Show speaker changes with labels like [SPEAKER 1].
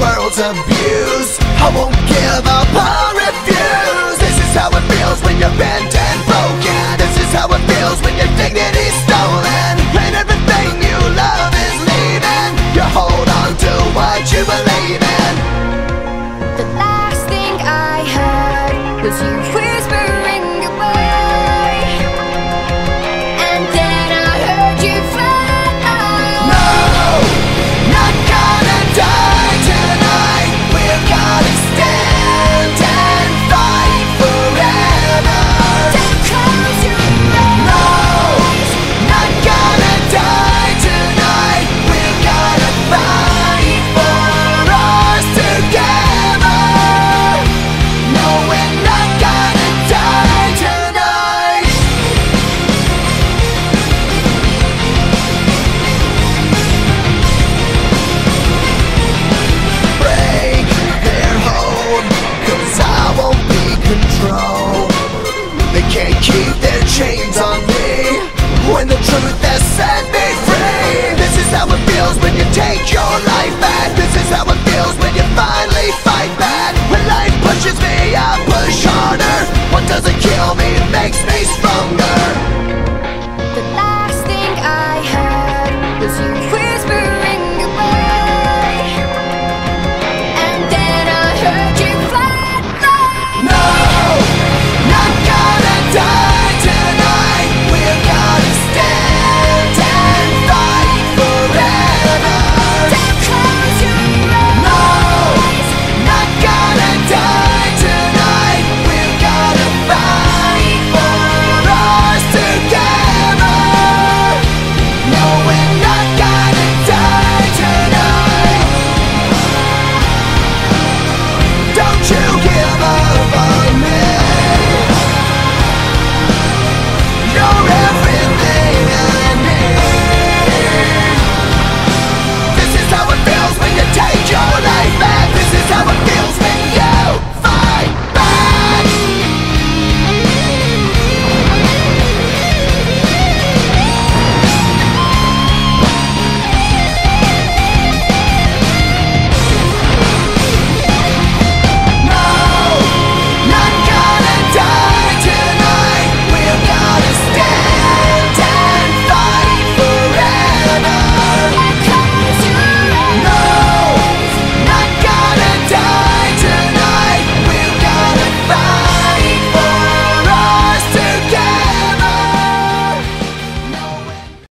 [SPEAKER 1] world's abused I won't give up, I'll refuse. This is how it feels when you're bent and broken. This is how it
[SPEAKER 2] feels when your
[SPEAKER 1] dignity's me free. This is how it feels when you take your life back. This is how it feels when you finally fight back. When life pushes me, I push harder. What doesn't kill me makes me